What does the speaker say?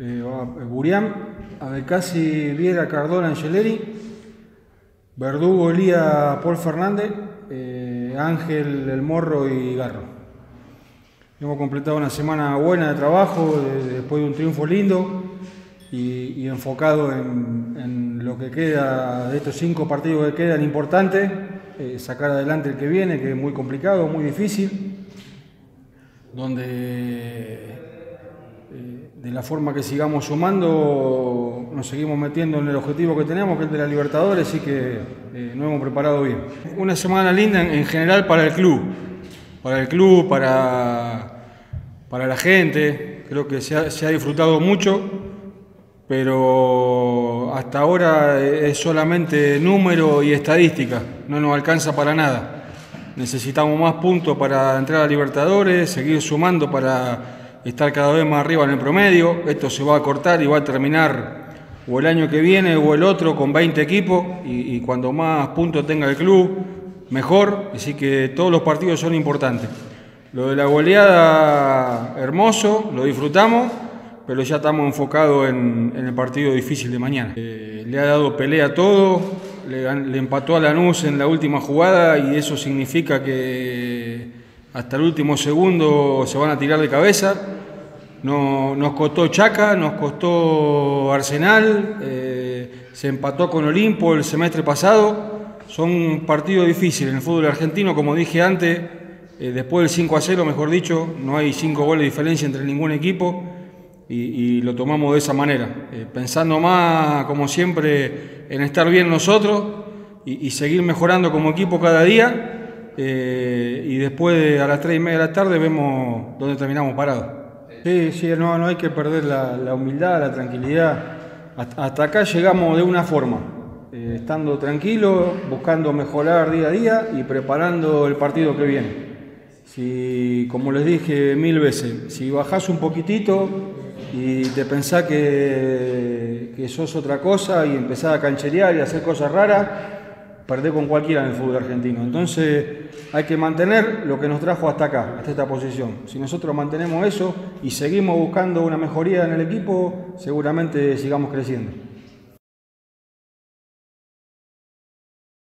eh, va, eh, Burián, Abelcasi, Viera, Cardona, Angeleri, Verdugo, Elía, Paul Fernández, eh, Ángel, El Morro y Garro. Hemos completado una semana buena de trabajo, de- después de un triunfo lindo y, enfocado en, lo que queda de estos cinco partidos que quedan importantes, eh, sacar adelante el que viene, que es muy complicado, muy difícil, donde eh, de la forma que sigamos sumando, nos seguimos metiendo en el objetivo que tenemos, que es el de la Libertadores, así que eh, nos hemos preparado bien. Una semana linda en, en general para el club, para el club, para, para la gente, creo que se ha, se ha disfrutado mucho, pero hasta ahora es solamente número y estadística, no nos alcanza para nada. Necesitamos más puntos para entrar a Libertadores, seguir sumando para estar cada vez más arriba en el promedio. Esto se va a cortar y va a terminar o el año que viene o el otro con 20 equipos y, y cuando más puntos tenga el club, mejor. Así que todos los partidos son importantes. Lo de la goleada, hermoso, lo disfrutamos, pero ya estamos enfocados en, en el partido difícil de mañana. Eh, le ha dado pelea a todo, le, le empató a Lanús en la última jugada y eso significa que hasta el último segundo se van a tirar de cabeza. No- nos costó Chaca, nos costó Arsenal, eh, se empató con Olimpo el semestre pasado. Son partidos difíciles en el fútbol argentino, como dije antes, eh, después del 5 a 0, mejor dicho, no hay 5 goles de diferencia entre ningún equipo y, lo tomamos de esa manera, eh, pensando más, como siempre, en estar bien nosotros y seguir mejorando como equipo cada día. Eh, y después a las 3 y media de la tarde vemos dónde terminamos parados. Sí, sí, no, no hay que perder la, humildad, la tranquilidad. Hasta, acá llegamos de una forma, eh, estando tranquilos, buscando mejorar día a día y preparando el partido que viene. Si, como les dije mil veces, si bajás un poquitito y te pensás que, que sos otra cosa y empezás a cancherear y a hacer cosas raras, perdés con cualquiera en el fútbol argentino. Entonces hay que mantener lo que nos trajo hasta acá, hasta esta posición. Si nosotros mantenemos eso y seguimos buscando una mejoría en el equipo, seguramente sigamos creciendo.